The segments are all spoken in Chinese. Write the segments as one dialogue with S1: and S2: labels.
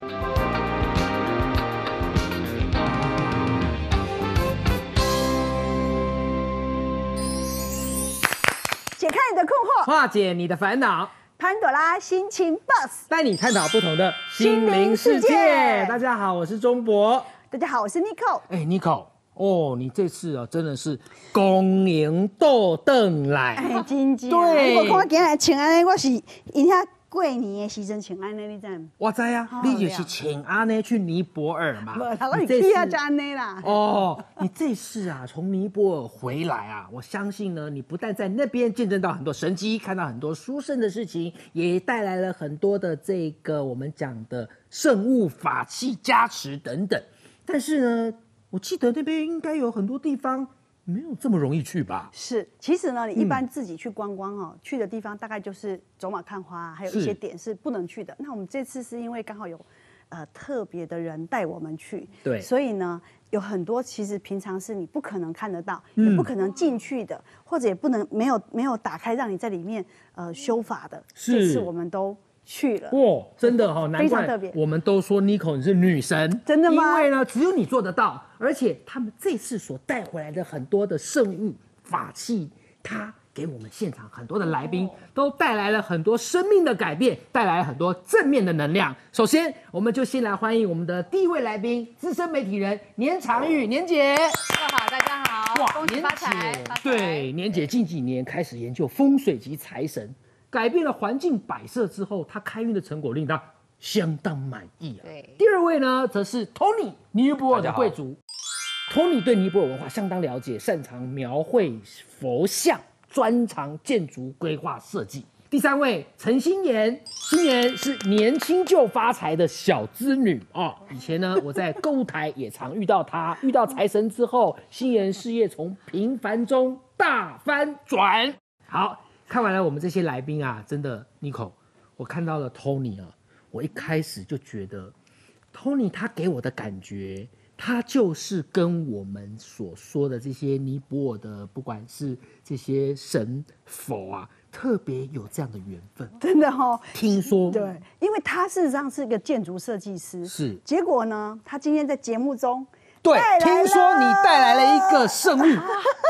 S1: 解开你的困惑，
S2: 化解你的烦恼，
S1: 潘朵拉心情 Bus。
S2: 带你探讨不同的心灵世
S1: 世界
S2: 界。大家好，我是钟博。
S1: 大家好，我是 Nico。
S2: 哎，Nico，哦，你这次啊，真的是恭迎斗邓来。
S1: 哎，真正
S2: 对
S1: 我看我今日穿安尼，我是因遐过年的时阵穿安尼，你知道吗？
S2: 我知啊，
S1: 好
S2: 你就是请阿呢去尼泊尔嘛。
S1: 无，我是
S2: 你这
S1: 去遐
S2: 次
S1: 就安尼啦。
S2: 哦，你这次啊，从尼泊尔回来啊，我相信呢，你不但在那边见证到很多神迹，看到很多殊胜的事情，也带来了很多的这个我们讲的圣物、法器加持等等。但是呢，我记得那边应该有很多地方没有这么容易去吧？
S1: 是，其实呢，你一
S2: 嗯
S1: 般自己去观光哦，去的地方大概就是走马看花，还有一些点是不能去的。那我们这次是因为刚好有呃特别的人带我们去，
S2: 对
S1: 所以呢有很多其实平常是你不可能看得到，
S2: 嗯
S1: 也不可能进去的，或者也不能没有没有打开让你在里面呃修法的。
S2: 是
S1: 这次我们都去了。
S2: 哇，真的哈、难怪
S1: 非常特别
S2: 我们都说 Nico 你是女神，
S1: 真的吗
S2: 因为呢，只有你做得到，而且他们这次所带回来的很多的圣物法器，它给我们现场很多的来宾都带来了很多生命的改变，带来很多正面的能量。首先，我们就先来欢迎我们的第一位来宾，资深媒体人年长玉年姐。
S3: 大家好，大家好，恭喜
S2: 年，姐
S3: 发财
S2: 对年姐近几年开始研究风水及财神，改变了环境摆设之后，他开运的成果令他相当满意啊。
S3: 对
S2: 第二位呢，则是 Tony 尼泊尔的贵族。Tony 对尼泊尔文化相当了解，擅长描绘佛像，专长建筑规划设计。第三位陈心妍，心妍是年轻就发财的小资女哦。以前呢，我在购物台也常遇到她。遇到财神之后，心妍事业从平凡中大翻转。好看完了我们这些来宾啊，真的 Nico，我看到了 Tony 啊，我一开始就觉得 Tony 他给我的感觉，他就是跟我们所说的这些尼泊尔的，不管是这些神佛啊，特别有这样的缘分。
S1: 真的哦，
S2: 听说
S1: 对，因为他事实上是一个建筑设计师，
S2: 是
S1: 结果呢，他今天在节目中
S2: 对听说你带来了一个圣物，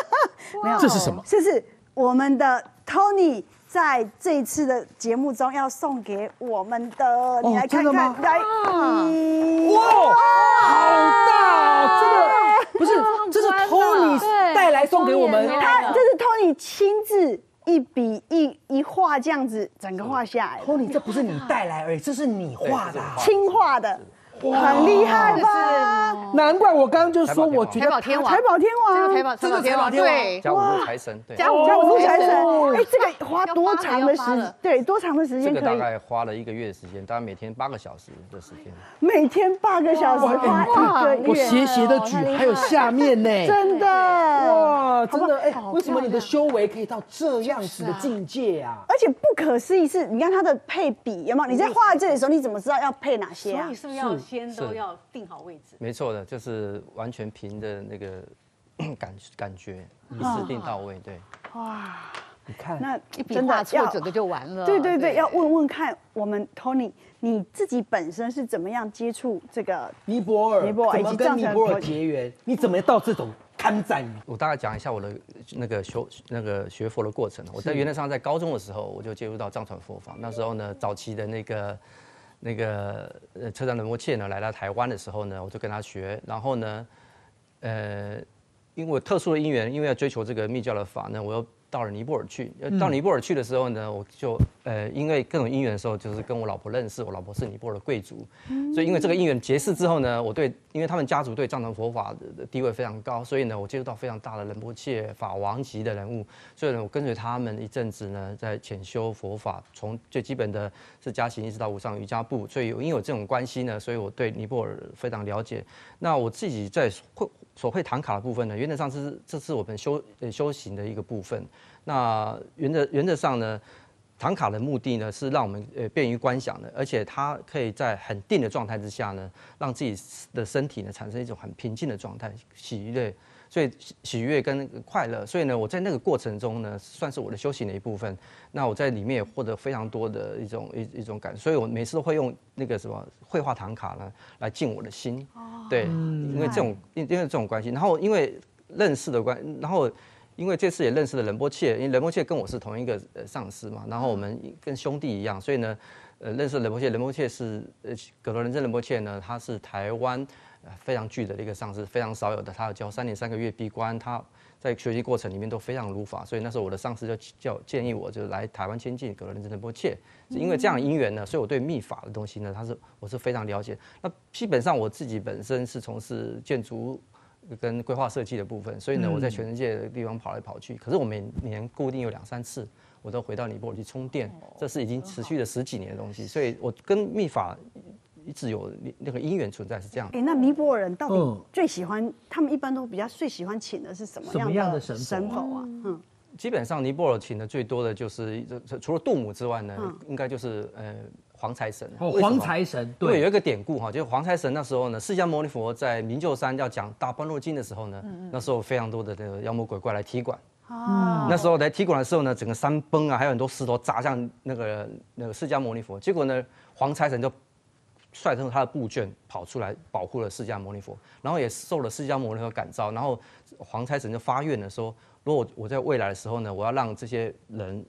S1: 没有
S2: 这是什么？
S1: 这是我们的 Tony 在这一次的节目中要送给我们的，你来看看，来，
S2: 哇，好大哦！这个不是，这是 Tony 带来送给我们。
S1: 他这是 Tony 亲自一笔一一画这样子整个画下来的
S2: ，Tony，这不是你带来而已，这是你画的啊。
S1: 轻画的，很厉害吧？
S2: 难怪我刚刚就说，我觉得
S3: 财宝天王，
S1: 财宝天王，
S3: 这个财宝
S2: 这是财宝天王。
S3: 对，
S4: 加五路财神，对，
S3: 加五
S1: 加五路财神，
S2: 哦。
S1: 哎，这个花多长的时？对，多长的时间
S4: 这个
S1: 间？
S4: 大概花了一个月的时间，大概每天八个小时的时间。
S1: 每天八个小时，花一个
S2: 我
S1: 月，
S2: 斜斜的举，还有下面呢。
S1: 真的。
S2: 哇，真的哎，为什么你的修为可以到这样子的境界啊？
S1: 而且不可思议是，你看它的配比有没有？你在画这里的时候，你怎么知道要配哪些啊？
S3: 所以？是不是要
S2: 是
S3: 先都要定好位置？
S4: 没错的，就是完全凭的那个 感感觉，一次定到位。对，哇
S2: 你看，
S1: 那
S3: 一笔
S1: 真的
S3: 错整个就完了。
S1: 对对对，要问问看我们 Tony，你自己本身是怎么样接触这个？
S2: 尼泊尔
S1: 尼泊尔
S2: 怎么
S1: 以及藏传
S2: 跟尼泊尔结缘？你怎么到这种参展？
S4: 我大概讲一下我的那个修那个学佛的过程。我在原则上在高中的时候，我就接触到藏传佛法。那时候呢，早期的那个那个呃车站的默契呢来到台湾的时候呢，我就跟他学。然后呢，呃，因为特殊的因缘，因为要追求这个密教的法呢，我又到了尼泊尔去。呃到尼泊尔去的时候呢，我就呃，因为各种因缘的时候，就是跟我老婆认识，我老婆是尼泊尔的贵族，所以因为这个因缘结识之后呢，我对，因为他们家族对藏传佛法的的地位非常高，所以呢，我接触到非常大的仁波切法王级的人物，所以呢，我跟随他们一阵子呢，在潜修佛法，从最基本的是加行一直到无上瑜伽部，所以因为有这种关系呢，所以我对尼泊尔非常了解。那我自己在会所会唐卡的部分呢，原则上是这是我们修呃修行的一个部分。那原则原则上呢，唐卡的目的呢是让我们呃便于观想的，而且它可以在很定的状态之下呢，让自己的身体呢产生一种很平静的状态，喜悦。所以喜喜悦跟快乐。所以呢，我在那个过程中呢，算是我的修行的一部分。那我在里面也获得非常多的一种一一种感，所以我每次都会用那个什么绘画唐卡呢来静我的心。哦，对，因为这种因因为这种关系，然后因为认识的关，然后因为这次也认识了仁波切，因为仁波切跟我是同一个呃上司嘛，然后我们跟兄弟一样，所以呢，呃，认识仁波切，仁波切是呃葛罗仁真仁波切呢，他是台湾非常巨的一个上司，非常少有的，他要教三年三个月闭关，他。在学习过程里面都非常如法，所以那时候我的上司就叫建议我，就来台湾亲近格罗林真仁波切，是因为这样因缘呢，所以我对秘法的东西呢，他是我是非常了解。那基本上我自己本身是从事建筑跟规划设计的部分，所以呢，我在全世界的地方跑来跑去。可是我每年固定有两三次，我都回到尼泊尔去充电，这是已经持续了十几年的东西，所以我跟秘法。一直有那个因缘存在是这样。
S1: 哎，那尼泊尔人到底最喜欢？他们一般都比较最喜欢请的是什么样的神佛啊？
S4: 嗯，基本上尼泊尔请的最多的就是除了杜姆之外呢，应该就是呃黄财神。
S2: 哦，黄财神。
S4: 对，有一个典故哈，就是黄财神那时候呢，释迦牟尼佛在明鹫山要讲大般若经的时候呢，那时候非常多的这个妖魔鬼怪来踢馆。哦。那时候来踢馆的时候呢，整个山崩啊，还有很多石头砸向那个那个释迦牟尼佛。结果呢，黄财神就。率着他的部眷跑出来保护了释迦牟尼佛，然后也受了释迦牟尼佛感召，然后黄财神就发愿了说：如果我在未来的时候呢，我要让这些人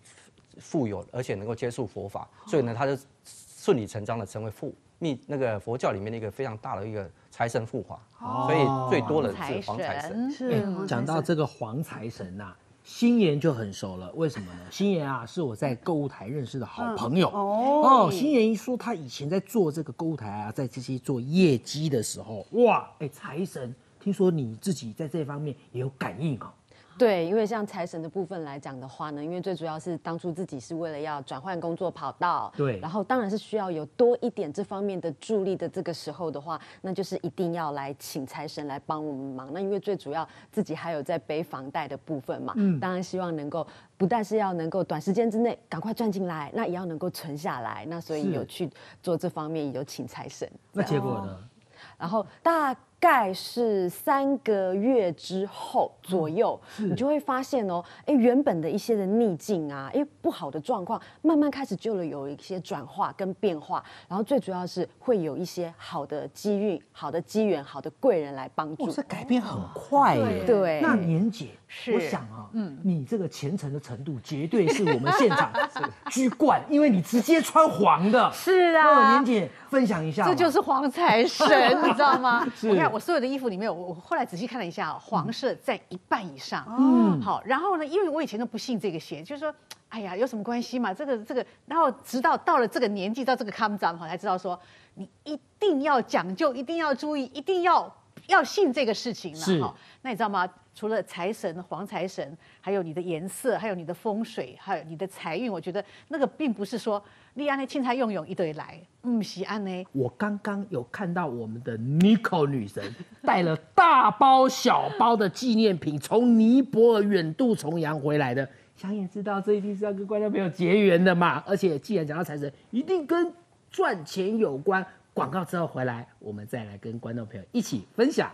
S4: 富有，而且能够接触佛法，所以呢，他就顺理成章的成为富密那个佛教里面的一个非常大的一个财神护法，所以最多的是黄财神。
S2: 是讲到这个黄财神呐。新言就很熟了，为什么呢？新言啊，是我在购物台认识的好朋友哦。新言一说，他以前在做这个购物台啊，在这些做业绩的时候，哇，哎，财神，听说你自己在这方面也有感应啊。
S3: 对，因为像财神的部分来讲的话呢，因为最主要是当初自己是为了要转换工作跑道，
S2: 对，
S3: 然后当然是需要有多一点这方面的助力的这个时候的话，那就是一定要来请财神来帮我们忙。那因为最主要自己还有在背房贷的部分嘛，嗯，当然希望能够不但是要能够短时间之内赶快赚进来，那也要能够存下来。那所以有去做这方面，有请财神。
S2: 那结果呢？
S3: 然后大。概是三个月之后左右，你就会发现哦，哎，原本的一些的逆境啊，哎，不好的状况，慢慢开始就了有一些转化跟变化，然后最主要是会有一些好的机遇、好的机缘、好的贵人来帮助。
S2: 这改变很快耶。
S3: 对。
S2: 那年姐，我想啊，嗯，你这个虔诚的程度，绝对是我们现场 居冠，因为你直接穿黄的。
S3: 是啊。
S2: 年姐分享一下。
S3: 这就是黄财神，你知道吗？你看。我所有的衣服里面，我我后来仔细看了一下，黄色在一半以上。嗯，好，然后呢，因为我以前都不信这个邪，就是说，哎呀，有什么关系嘛？这个这个，然后直到到了这个年纪，到这个康长哈，才知道说，你一定要讲究，一定要注意，一定要要信这个事情了。哈，那你知道吗？除了财神、黄财神，还有你的颜色，还有你的风水，还有你的财运，我觉得那个并不是说。利安的青菜用用一堆来，嗯，是安呢。
S2: 我刚刚有看到我们的 Nico 女神带了大包小包的纪念品，从尼泊尔远渡重洋回来的。想也知道，这一定是要跟观众朋友结缘的嘛。而且既然讲到财神，一定跟赚钱有关。广告之后回来，我们再来跟观众朋友一起分享。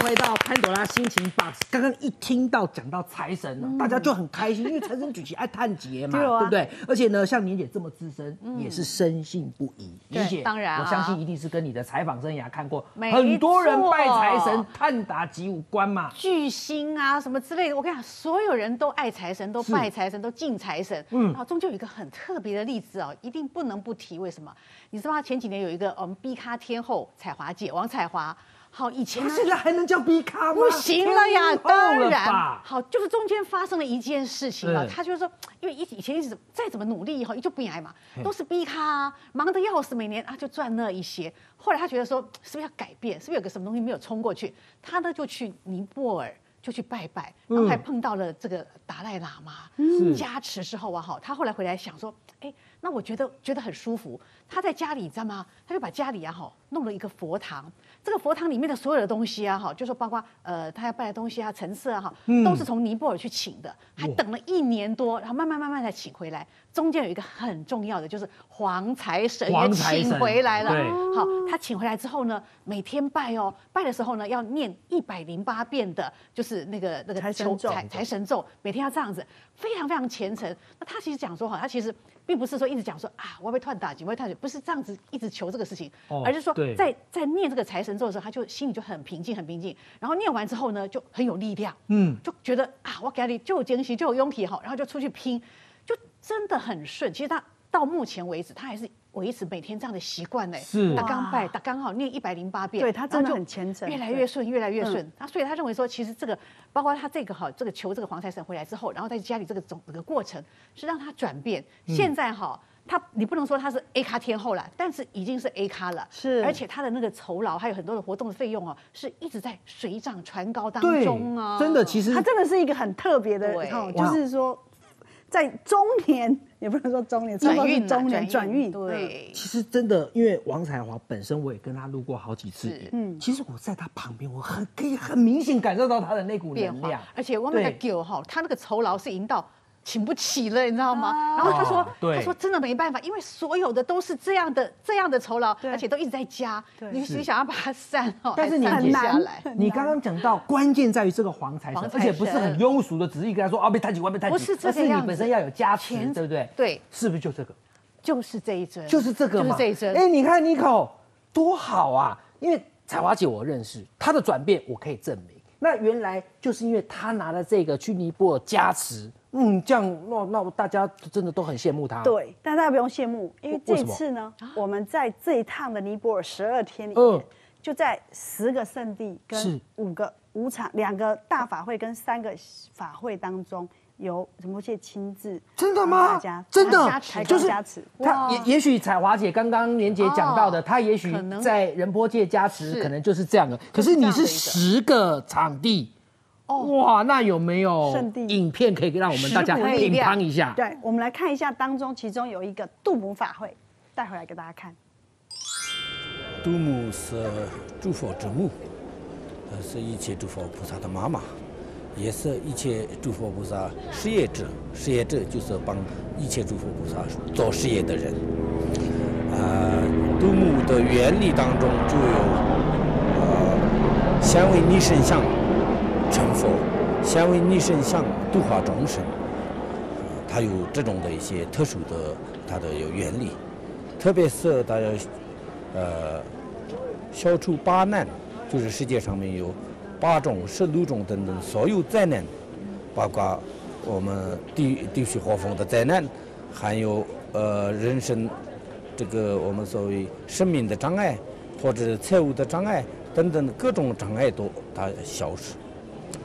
S2: 回到潘朵拉心情 box，刚刚一听到讲到财神，大家就很开心，因为财神举旗爱探节嘛，对不对？而且呢，像年姐这么资深，也是深信不疑。年姐，
S3: 当然，
S2: 我相信一定是跟你的采访生涯看过很多人拜财神、探达吉五关嘛，
S3: 巨星啊什么之类的。我跟你讲，所有人都爱财神，都拜财神，都敬财神。嗯，然后中间有一个很特别的例子哦，一定不能不提。为什么？你知道吗？前几年有一个我们 B 咖天后彩华姐王彩华。好，以前
S2: 现在还能叫 B 咖吗？
S3: 不行了呀，当然。好，就是中间发生了一件事情啊，他就是说，因为以以前一直再怎么努力以后，就不来嘛，都是 B 咖，忙得要死，每年啊就赚那一些。后来他觉得说，是不是要改变？是不是有个什么东西没有冲过去？他呢就去尼泊尔就去拜拜，然后还碰到了这个达赖喇嘛
S2: 是
S3: 加持之后啊，哈，他后来回来想说，哎，那我觉得觉得很舒服。他在家里，你知道吗？他就把家里啊，哈，弄了一个佛堂。这个佛堂里面的所有的东西啊，哈，就说包括呃，他要拜的东西啊，陈设啊，哈，都是从尼泊尔去请的，还等了一年多，然后慢慢慢慢才请回来。中间有一个很重要的，就是黄财神也请回来了。
S2: 对
S3: 好，他请回来之后呢，每天拜哦，拜的时候呢，要念一百零八遍的，就是那个那个求
S1: 财神
S3: 财神咒，每天要这样子，非常非常虔诚。那他其实讲说哈，他其实并不是说一直讲说啊，我要被断打击，我要被断打击，不是这样子一直求这个事情，
S2: 哦
S3: 而是说在在念这个财神咒的时候，他就心里就很平静，很平静。然后念完之后呢，就很有力量，
S2: 嗯，
S3: 就觉得啊，我给你就有惊喜，就有勇气哈，然后就出去拼，就真的很顺。其实他到目前为止，他还是维持每天这样的习惯呢。
S2: 是
S3: 他刚拜，
S1: 哇
S3: 他刚好念一百零八遍，
S1: 对他真的很虔诚
S3: 越来越顺，越来越
S1: 嗯
S3: 顺。他所以他认为说，其实这个包括他这个哈，这个求这个黄财神回来之后，然后在家里这个总这个过程是让他转变。
S1: 嗯
S3: 现在哈。他你不能说他是 A 咖天后了，但是已经是 A 咖了，
S1: 是
S3: 而且他的那个酬劳还有很多的活动的费用哦，是一直在水涨船高当中啊。，
S2: 真的，其实
S1: 他真的是一个很特别的，就是说，在中年也不能说中年，差不多是
S3: 转运啊
S1: 中年转运，嗯
S3: 对，
S2: 其实真的，因为王彩华本身我也跟他录过好几次，嗯，其实我在他旁边，我很可以很明显感受到他的那股
S3: 变化。
S2: 能量，，
S3: 而且我们的狗哈，他那个酬劳是赢到请不起了，你知道吗？然后他说他说真的没办法，因为所有的都是这样的这样的酬劳，而且都一直在加，
S1: 对
S3: 你你想要把它删哦，
S2: 但是你
S3: 还删
S1: 很难
S3: 不下来。
S2: 你刚刚讲到关键在于这个黄财神，而且不是很庸俗的，只是跟他说啊被抬起，我要被抬起，
S3: 不是这
S2: 而是你
S3: 个样子
S2: 本身要有加持，
S3: 钱
S2: 对不对？
S3: 对，
S2: 是不是就这个？
S3: 就是这一针，
S2: 就是这个嘛，
S3: 就是这一针。
S2: 哎，你看 Nico 多好啊！因为彩华姐我认识，她的转变我可以证明。那原来就是因为她拿了这个去尼泊尔加持，嗯，这样那那大家真的都很羡慕他。，
S1: 对，但大家不用羡慕，因为这次呢，我们在这一趟的尼泊尔十二天里
S2: 嗯。
S1: 面，就在十个圣地跟五个五场两个大法会跟三个法会当中，由仁波切亲自
S2: 真的
S1: 帮
S2: 吗
S1: 大家
S2: 真的？就是
S1: 加持，
S2: 他也也许彩华姐刚刚连姐讲到的，
S3: 哦。
S2: 她也许在仁波切加持，可能就是这样的。可是你是十个场地。哇，那有没有影片可以让我们大家品
S3: 量
S2: 尝一下？
S1: 对，我们来看一下当中，其中有一个杜母法会，带回来给大家看。
S5: 杜母是诸佛之母，呃，是一切诸佛菩萨的妈妈，也是一切诸佛菩萨事业者。事业者就是帮一切诸佛菩萨做事业的人。呃，杜母的原理当中就有，呃，先为逆身相成佛，先为逆身相度化众生。它有这种的一些特殊的它的有原理，特别是它要呃消除八难，就是世界上面有八种、十六种等等所有灾难，包括我们地地区火风的灾难，还有呃人生这个我们所谓生命的障碍，或者财务的障碍等等各种障碍都它消失。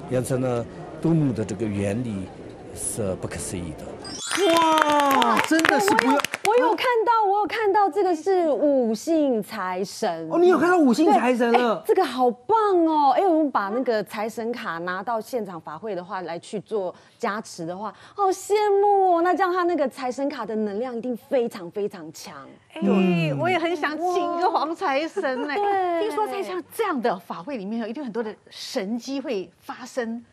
S5: 因此呢，杜牧的这个原理是不可思议的。
S2: 哇，真的是不用
S6: 我有看到，我有看到这个是五姓财神
S2: 哦，你有看到五姓财神了
S6: 哎？这个好棒哦！哎，我们把那个财神卡拿到现场法会的话，来去做加持的话，好羡慕哦。那这样他那个财神卡的能量一定非常非常强。
S3: 哎，我也很想请一个黄财神哎。
S6: 对
S3: 听说在像这样的法会里面，一定很多的神机会发生，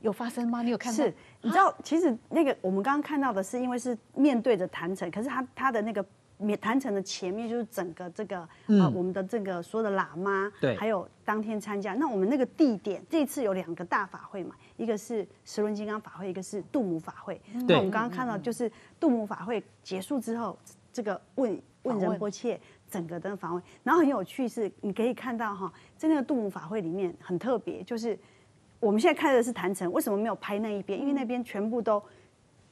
S3: 有发生吗？你有看到？
S1: 是，你知道，其实那个我们刚刚看到的是，因为是面对着坛城，可是他他的那个面坛城的前面就是整个这个、呃我们的这个所有的喇嘛，
S2: 对
S1: 还有当天参加。那我们那个地点这次有两个大法会嘛，一个是十轮金刚法会，一个是杜母法会。那我们刚刚看到就是杜母法会结束之后，这个问问仁波切。整个的访问，然后很有趣是，你可以看到哈，在那个杜母法会里面很特别，就是我们现在看的是坛城，为什么没有拍那一边？因为那边全部都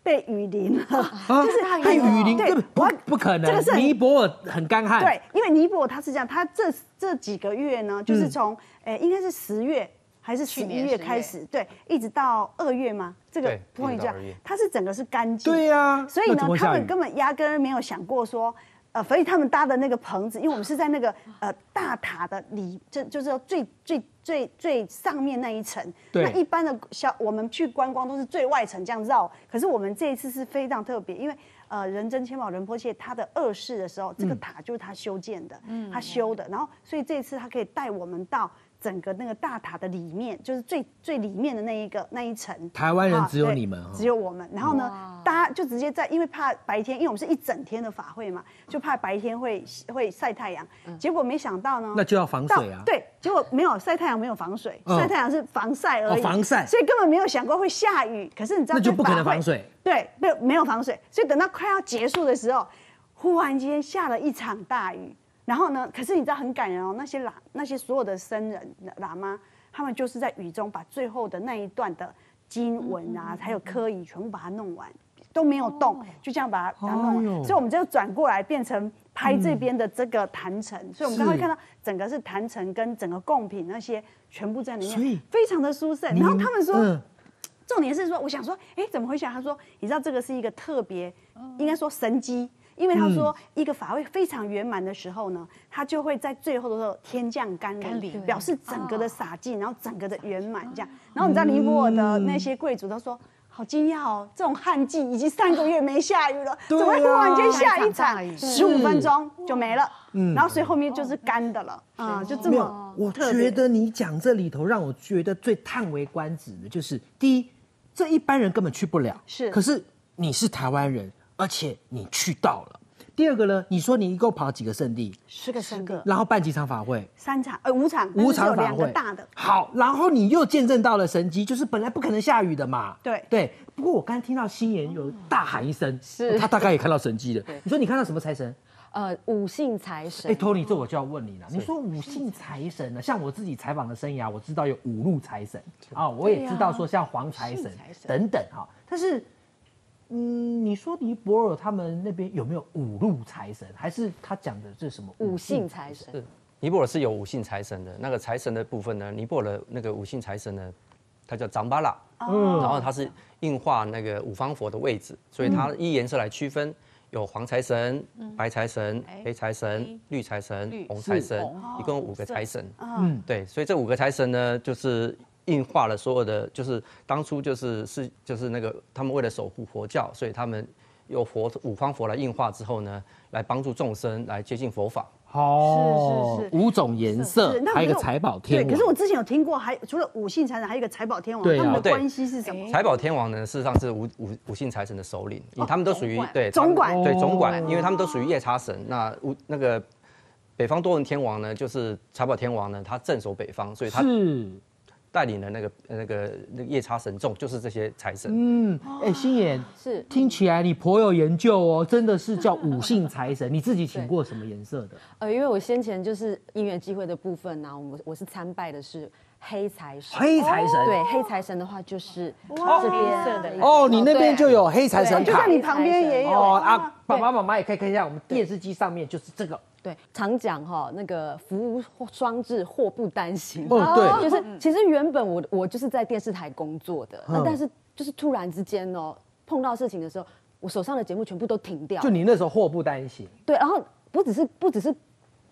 S1: 被雨淋了，就是
S2: 啊？被雨淋，
S1: 对
S2: 不不可能。
S1: 这个是
S2: 尼泊尔很干旱，
S1: 对，因为尼泊尔它是这样，它这这几个月呢，
S2: 嗯
S1: 就是从诶、应该是十月还是十一
S3: 去年10
S1: 月开始，对，一直到二月嘛，这个
S4: 对
S1: 不会这样它是整个是干季，
S2: 对呀
S1: 所以呢他们根本压根儿没有想过说。呃，所以他们搭的那个棚子，因为我们是在那个呃大塔的里，就就是说最最最最上面那一层。
S2: 对
S1: 那一般的小我们去观光都是最外层这样绕，可是我们这一次是非常特别，因为呃仁真千宝仁波切他的二世的时候，这个
S2: 嗯
S1: 塔就是他修建的，他修的，然后所以这一次他可以带我们到。整个那个大塔的里面，就是最最里面的那一个那一层，
S2: 台湾人只有你们哦
S1: 只有我们。然后呢，大家就直接在，因为怕白天，因为我们是一整天的法会嘛，就怕白天会会晒太阳。结果没想到呢，
S2: 那就要防水啊
S1: 到对，结果没有晒太阳，没有防水，
S2: 嗯
S1: 晒太阳是防晒而已，
S2: 哦防晒
S1: 所以根本没有想过会下雨。可是你知道，
S2: 那就不可能防水。
S1: 对，没有没有防水，所以等到快要结束的时候，忽然间下了一场大雨。然后呢，可是你知道很感人哦，那些喇那些所有的僧人喇嘛，他们就是在雨中把最后的那一段的经文啊，还有科仪全部把它弄完，都没有动，就这样把它把它弄完。
S2: 哎
S1: 所以我们就转过来变成拍这边的这个坛城，所以我们刚刚看到整个是坛城跟整个贡品那些全部在里面，非常的殊胜。然后他们说。
S2: 嗯
S1: 重点是说，我想说，哎，怎么回想？他说，你知道这个是一个特别，应该说神机，因为他说一个法会非常圆满的时候呢，他就会在最后的时候天降甘
S3: 甘
S1: 霖，表示整个的洒尽，然后整个的圆满这样。然后你知道尼泊尔的那些贵族都说。好惊讶哦！这种旱季已经三个月没下雨了，
S2: 啊。
S1: 怎么会忽然间下一
S3: 场？
S1: 十五分钟就没了？嗯。然后所以后面就是干的了，啊，就这
S2: 没有
S1: 么，
S2: 我觉得你讲这里头让我觉得最叹为观止的就是，第一，这一般人根本去不了，
S1: 是。
S2: 可是你是台湾人，而且你去到了。第二个呢，你说你一共跑几个圣地，
S1: 十个十个
S2: 然后办几场法会，
S1: 三场呃五场，
S2: 五场法会，
S1: 个大的，
S2: 好，然后你又见证到了神迹，就是本来不可能下雨的嘛。
S1: 对
S2: 对。不过我刚才听到新言有大喊一声，
S6: 是
S2: 他大概也看到神迹了。你说你看到什么财神？
S6: 呃，五姓财神
S2: 哎、，托尼，这我就要问你了。你说五姓财神呢？像我自己采访的生涯，我知道有五路财神啊，我也知道说像黄财神等等哈。但是，嗯，你说尼泊尔他们那边有没有五路财神？还是他讲的这是什么
S6: 五姓财神，
S4: 是尼泊尔是有五姓财神的，那个财神的部分呢，尼泊尔的那个五姓财神呢，他叫藏巴拉，
S2: 嗯
S4: 然后他是硬化那个五方佛的位置，所以他依颜色来区分，有黄财神、白财神、
S3: 哎
S4: 黑财神
S3: 黑、
S4: 绿财神
S3: 绿、
S4: 红财神，一共五个财神。
S2: 嗯，
S4: 对，所以这五个财神呢，就是印化了所有的，就是当初就是是就是那个他们为了守护佛教，所以他们有佛五方佛来印化之后呢，来帮助众生来接近佛法。
S2: 哦，
S1: 是是是
S2: 五种颜色
S1: 是，是
S2: 还有一个财宝天
S1: 对，
S2: 王。
S1: 可是我之前有听过，还除了五姓财神，还有一个财宝天王，
S2: 对啊
S4: 对
S1: 他们的关系是什么？
S4: 财宝天王呢，事实上是五五五姓财神的首领，因为他们都属于对
S1: 总管
S4: 对总管
S2: 哦，
S4: 因为他们都属于夜叉神。那五那个北方多闻天王呢，就是财宝天王呢，他镇守北方，所以他
S2: 是，
S4: 带领的那个那个那个夜叉神众，就是这些财神。
S2: 嗯，哎，心妍，
S6: 是
S2: 听起来你颇有研究哦，真的是叫五姓财神。你自己请过什么颜色的？
S6: 呃，因为我先前就是因缘机会的部分呢、我我是参拜的是黑财神，
S2: 黑财神。
S6: 对，黑财神的话就是这边
S3: 的
S2: 哦，你那边就有黑财神卡
S1: 就在。你旁边也有
S2: 哦
S1: 啊
S2: 啊，爸爸妈妈也可以看一下，我们电视机上面就是这个。
S6: 对，常讲哈，那个福无双至，祸不单行。
S2: 哦对
S6: 就是其实原本我我就是在电视台工作的，那
S2: 嗯
S6: 但是就是突然之间哦，碰到事情的时候，我手上的节目全部都停掉
S2: 就。你那时候祸不单行。
S6: 对，然后不只是不只是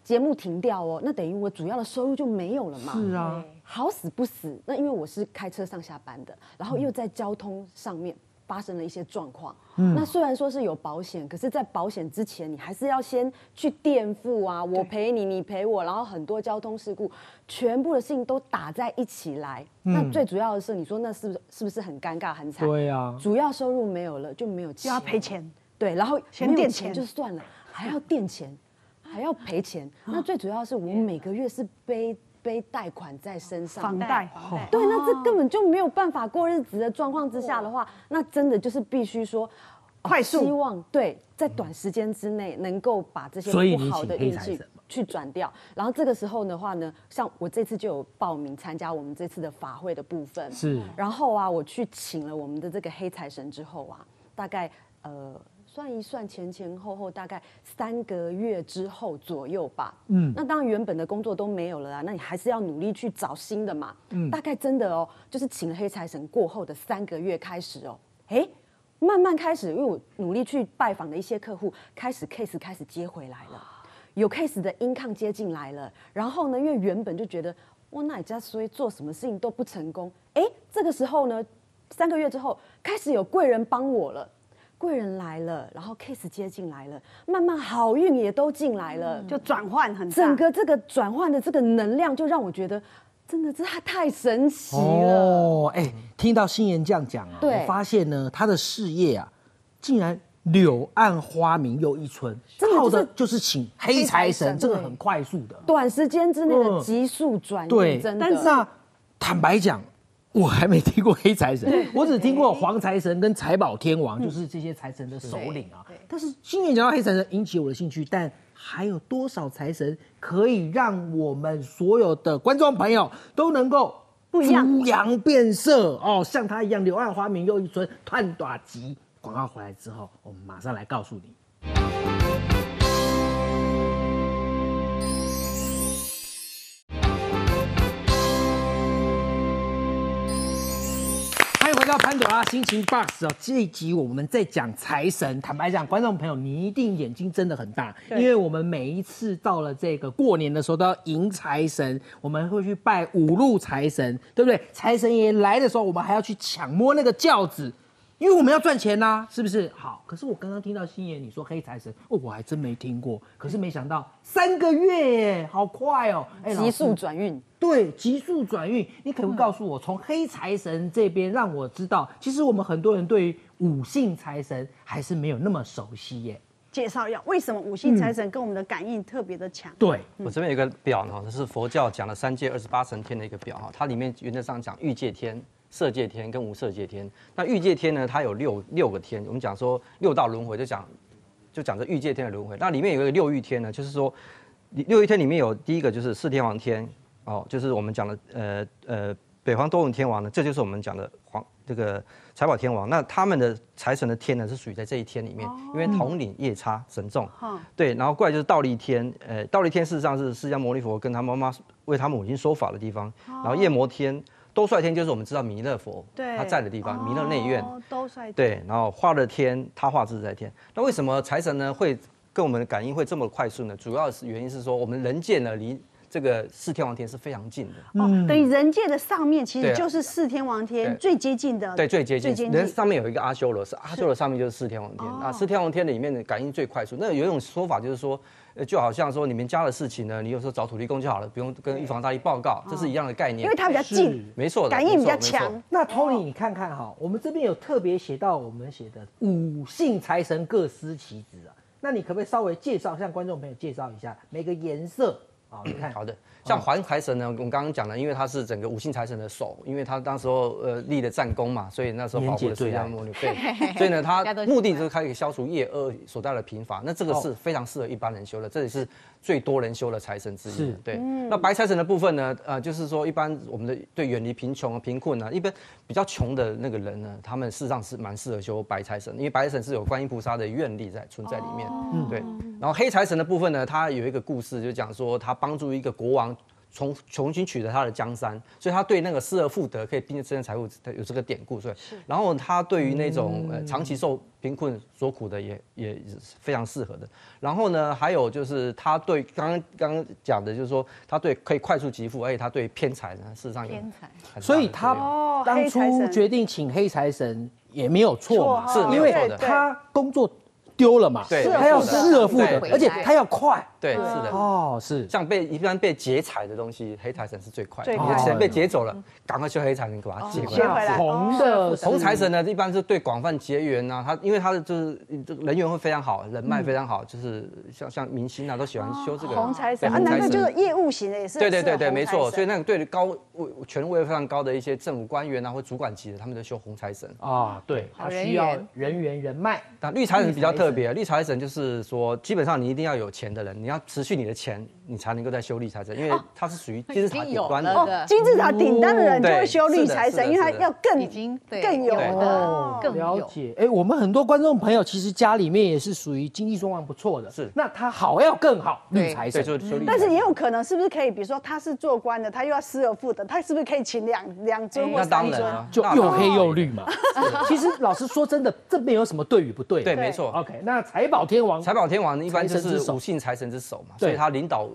S6: 节目停掉哦，那等于我主要的收入就没有了嘛。
S2: 是啊，
S6: 好死不死，那因为我是开车上下班的，然后又在交通上面发生了一些状况。那虽然说是有保险，可是，在保险之前，你还是要先去垫付啊，我赔你，你赔我，然后很多交通事故，全部的事情都打在一起来。那最主要的是，你说那是不是是不是很尴尬、很惨？
S2: 对啊，
S6: 主要收入没有了，就没有
S1: 就
S6: 钱，
S1: 要赔钱。
S6: 对，然后没有
S1: 先垫钱
S6: 钱就算了，还要垫钱，还要赔钱。那最主要是我每个月是背背贷款在身上，
S1: 房贷
S3: 房贷。
S6: 对，那这根本就没有办法过日子的状况之下的话，那真的就是必须说。
S1: 快速。
S6: 希望对，在短时间之内能够把这些不好的运气去转掉。然后这个时候的话呢，像我这次就有报名参加我们这次的法会的部分，
S2: 是。
S6: 然后啊，我去请了我们的这个黑财神之后啊，大概呃算一算前前后后大概三个月之后左右吧。嗯，那当然原本的工作都没有了啦，那你还是要努力去找新的嘛。嗯，大概真的哦，就是请了黑财神过后的三个月开始哦，哎。慢慢开始，因为我努力去拜访的一些客户，开始 case 开始接回来了，有 case 的 income 接进来了。然后呢，因为原本就觉得我哪家所以做什么事情都不成功。哎，这个时候呢，三个月之后开始有贵人帮我了，贵人来了，然后 case 接进来了，慢慢好运也都进来了，
S1: 就转换很大
S6: 整个这个转换的这个能量，就让我觉得真的这太神奇了。
S2: 哦，哎，听到新言这样讲啊，我发现呢，他的事业啊，竟然柳暗花明又一村，
S6: 真的就是
S2: 靠的就是请黑财神，这个很快速的。
S6: 短时间之内
S2: 嗯
S6: 的急速转
S2: 对，，
S6: 真的。
S2: 但是啊坦白讲，我还没听过黑财神，我只听过黄财神跟财宝天王，就是这些财神的首领啊。但是今年讲到黑财神，引起我的兴趣，但还有多少财神可以让我们所有的观众朋友都能够
S1: 不一样
S2: 猪羊变色哦，像他一样柳暗花明又一村，探短吉。广告回来之后，我们马上来告诉你。到潘朵拉心情 box 哦，这一集我们在讲财神。坦白讲，观众朋友，你一定眼睛真的很大，因为我们每一次到了这个过年的时候都要迎财神，我们会去拜五路财神，对不对？财神爷来的时候，我们还要去抢摸那个轿子。因为我们要赚钱呐、是不是？好，可是我刚刚听到星爷你说黑财神，哦，我还真没听过。可是没想到三个月耶，好快哦！哎老
S6: 急速转运，
S2: 对，急速转运，你可不可以告诉我，从黑财神这边让我知道，其实我们很多人对于五姓财神还是没有那么熟悉耶。
S1: 介绍一下为什么五姓财神跟我们的感应特别的强。
S2: 对，
S4: 我这边有一个表呢，这是佛教讲的三界二十八层天的一个表哈，它里面原则上讲欲界天、色界天跟无色界天。那欲界天呢，它有六六个天，我们讲说六道轮回，就讲就讲这欲界天的轮回。那里面有一个六欲天呢，就是说六欲天里面有第一个就是四天王天哦，就是我们讲的呃呃北方多闻天王呢，这就是我们讲的黄这个财宝天王。那他们的财神的天呢是属于在这一天里面，因为统领夜叉神众。对，然后过来就是倒立天，呃，倒立天事实上是释迦牟尼佛跟他妈妈为他母亲说法的地方，然后夜摩天、兜率天就是我们知道弥勒佛
S1: 对
S4: 他在的地方，弥勒内院。
S1: 哦率天。
S4: 对，然后化乐天，他化自在天。那为什么财神呢会跟我们的感应会这么快速呢？主要是原因是说，我们人界呢离这个四天王天是非常近的，
S1: 哦，等于人界的上面其实就是四天王天最接近的，
S4: 对，最接近。
S1: 最接近。
S4: 人上面有一个阿修罗，是阿修罗上面就是四天王天。啊四天王天的里面的感应最快速。那有一种说法就是说，呃，就好像说你们家的事情呢，你有时候找土地公就好了，不用跟预防大力报告，这是一样的概念。
S1: 因为它比较近，
S4: 没错的，
S1: 感应比较强。
S2: 那 Tony 你看看哈，我们这边有特别写到我们写的五姓财神各司其职啊。那你可不可以稍微介绍，向观众朋友介绍一下每个颜色啊？你看，
S4: 好的，像环财神呢，我们刚刚讲了，因为他是整个五姓财神的手，因为他当时候呃立了战功嘛，所以那时候保护了释迦牟尼。对，所以呢，他目的就是开始消除业恶所带来的贫乏。那这个是非常适合一般人修的，这里是最多人修的财神之一
S2: 是。
S4: 对，那白财神的部分呢，呃，就是说一般我们的对远离贫穷啊、贫困啊，一般比较穷的那个人呢，他们事实上是蛮适合修白财神，因为白财神是有观音菩萨的愿力在存在里面。对，然后黑财神的部分呢，它有一个故事，就讲说他帮助一个国王。从重新取得他的江山，所以他对那个失而复得，可以并生财富，他有这个典故。所以，然后他对于那种呃长期受贫困所苦的也也是非常适合的。然后呢，还有就是他对刚刚刚刚讲的，就是说他对可以快速极富，而且他对偏财呢，事实上有
S3: 天才
S4: 很大的
S2: 所以他当初决定请黑财神也没有错嘛，
S4: 是没
S2: 因为
S4: 有错的
S2: 他工作丢了嘛，
S4: 对
S2: 他要失而复得，而且他要快。
S4: 对，是的。
S2: 哦，是
S4: 像被一般被劫财的东西，黑财神是
S1: 最快
S4: 你的钱被劫走了，赶快去黑财神给把它借回来。
S1: 接回来
S2: 红的
S4: 红财神呢，一般是对广泛结缘呐，他因为他的就是这个人缘会非常好，人脉非常好，就是像像明星啊都喜欢修这个
S1: 红财神啊，
S4: 对红财神
S1: 难道就是业务型的也是？
S4: 对对对对，没错。所以那个对高位权位非常高的一些政府官员啊或主管级的，他们都修红财神。
S2: 啊，对，他需要人缘人脉。
S4: 那绿财神比较特别，绿财神就是说，基本上你一定要有钱的人，你要持续你的钱，你才能够再修绿财神，因为它是属于金字塔顶端的。
S1: 金字塔顶端的人就会修绿财神，因为他要更
S3: 已经对
S1: 更有
S2: 了解。哎，我们很多观众朋友其实家里面也是属于经济状况不错的，
S4: 是
S2: 那他好要更好，绿财神。
S4: 就是修绿。
S1: 但是也有可能，是不是可以？比如说他是做官的，他又要失而复得，他是不是可以请两两尊或
S4: 那当
S1: 三尊？
S4: 然了，
S2: 就又黑又绿嘛。其实老实说，真的这没有什么对与不对。
S4: 对，没错。
S2: OK，那财宝天王
S4: 财宝天王一般就是五姓财神之首嘛，所以他领导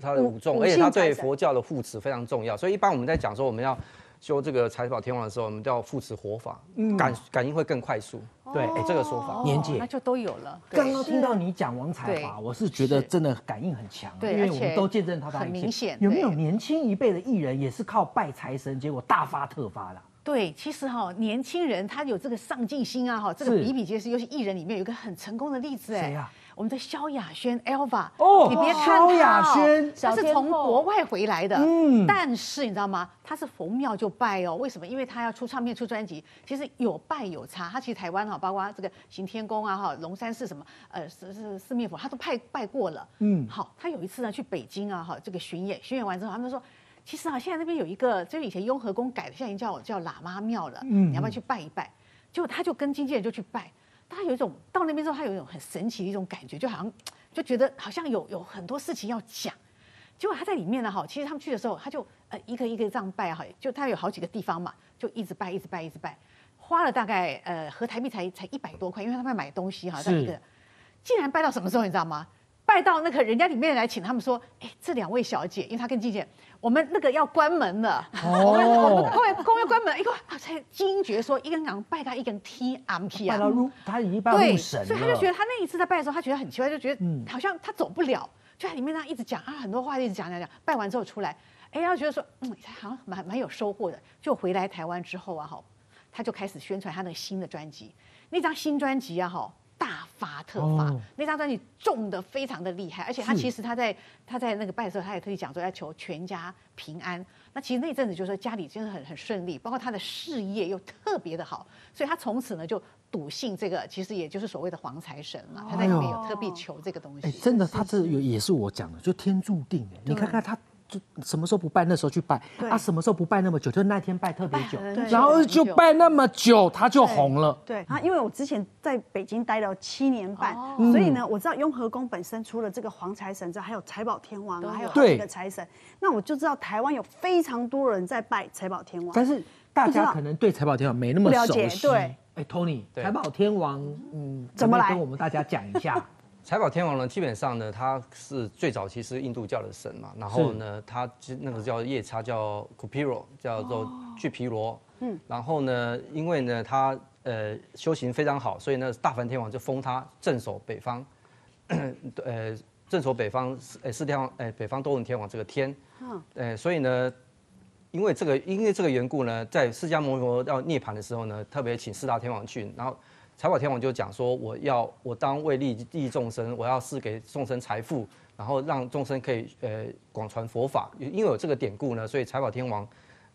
S4: 他的五
S1: 众，
S4: 而且他对佛教的护持非常重要。所以一般我们在讲说我们要修这个财宝天王的时候，我们都要护持活法，嗯感感应会更快速。
S2: 对
S4: 哎，这个说法。
S2: 年姐
S3: 哦那就都有了。
S2: 刚刚听到你讲王才
S3: 华，
S2: 我是觉得真的感应很强，
S3: 对
S2: 因为我们都见证他的
S3: 很明显
S2: 有没有年轻一辈的艺人也是靠拜财神，结果大发特发的？
S3: 对，其实哈、年轻人他有这个上进心啊，哈，这个比比皆是。尤其艺人里面有一个很成功的例子，哎，
S2: 谁呀
S3: 我们的萧亚轩 Elva
S2: 哦
S3: 你别看
S2: 萧亚
S3: 他哦
S2: 轩
S3: 他是从国外回来的，
S2: 嗯
S3: 但是你知道吗？他是逢庙就拜哦，为什么？因为他要出唱片、出专辑，其实有拜有差。他其实台湾哈，包括这个行天宫啊，哈，龙山寺什么，呃，是是四面佛，他都拜拜过了。
S2: 嗯
S3: 嗯，好，他有一次呢去北京啊，哈，这个巡演，巡演完之后，他们就说。其实啊，现在那边有一个，就是以前雍和宫改的，现在已经叫叫喇嘛庙了。
S2: 嗯
S3: 你要不要去拜一拜？结果他就跟经纪人就去拜，他有一种到那边之后，他有一种很神奇的一种感觉，就好像就觉得好像有有很多事情要讲。结果他在里面呢，哈，其实他们去的时候，他就呃一个一个这样拜哈，就他有好几个地方嘛，就一直拜，一直拜，一直拜，花了大概呃合台币才才一百多块，因为他们要买东西哈，在
S2: 是
S3: 一个，竟然拜到什么时候你知道吗？拜到那个人家里面来请他们说，哎，这两位小姐，因为他跟经纪人，我们那个要关门了，我们我们公园公园关门，一个啊才惊觉说，一个人讲拜他，一个人踢昂踢啊
S2: 拜到，入，他已经拜到
S3: 对，
S2: 入神了，
S3: 所以他就觉得他那一次在拜的时候，他觉得很奇怪，就觉
S2: 嗯
S3: 得好像他走不了，就在里面那样一直讲啊，很多话一直讲讲讲，拜完之后出来，哎，他觉得说，嗯，好像蛮蛮有收获的。就回来台湾之后啊，哈，他就开始宣传他那个新的专辑，那张新专辑啊，哈。大发特发，
S2: 哦
S3: 那张专辑重的非常的厉害，而且他其实他在他在那个拜的时候，他也特意讲说要求全家平安。那其实那阵子就是说家里真的很很顺利，包括他的事业又特别的好，所以他从此呢就笃信这个，其实也就是所谓的黄财神嘛。他在里面有特别求这个东西。
S2: 哎，真的，他这有也是我讲的，就天注定哎。你看看他，就什么时候不拜，那时候去拜。
S1: 对。
S2: 啊，什么时候不拜那么久，就那天拜特别久，
S1: 久。
S2: 然后就拜那么久，他就红了。
S1: 对啊，因为我之前在北京待了七年半，
S3: 哦。
S1: 所以呢，我知道雍和宫本身除了这个黄财神之外，还有财宝天王啊，还有好
S2: 对
S1: 几个财神。那我就知道台湾有非常多人在拜财宝天王。
S2: 但是大家可能对财宝天王没那么
S1: 不了解
S2: 熟悉。
S1: 对，
S2: 哎，Tony，
S4: 对。
S2: 财宝天王，嗯，
S1: 怎么来？
S2: 我们大家讲一下？
S4: 财宝天王呢，基本上呢，他是最早期是印度教的神嘛，然后呢，他其实那个叫夜叉叫 Kupiro，叫做巨皮罗，嗯，然后呢，因为呢他呃修行非常好，所以呢大梵天王就封他镇守北方，呃镇守北方呃四天王呃北方多闻天王这个天，嗯，呃所以呢。因为这个，因为这个缘故呢，在释迦牟尼佛要涅槃的时候呢，特别请四大天王去，然后财宝天王就讲说，我要我当为利益众生，我要赐给众生财富，然后让众生可以呃广传佛法。因为有这个典故呢，所以财宝天王，